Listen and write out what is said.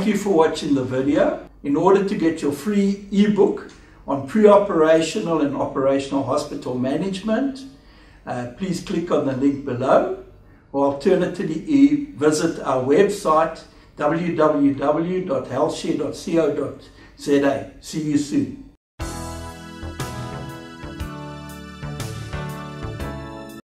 Thank you for watching the video. In order to get your free ebook on pre-operational and operational hospital management, uh, please click on the link below or alternatively visit our website www.healthshare.co.za. See you soon.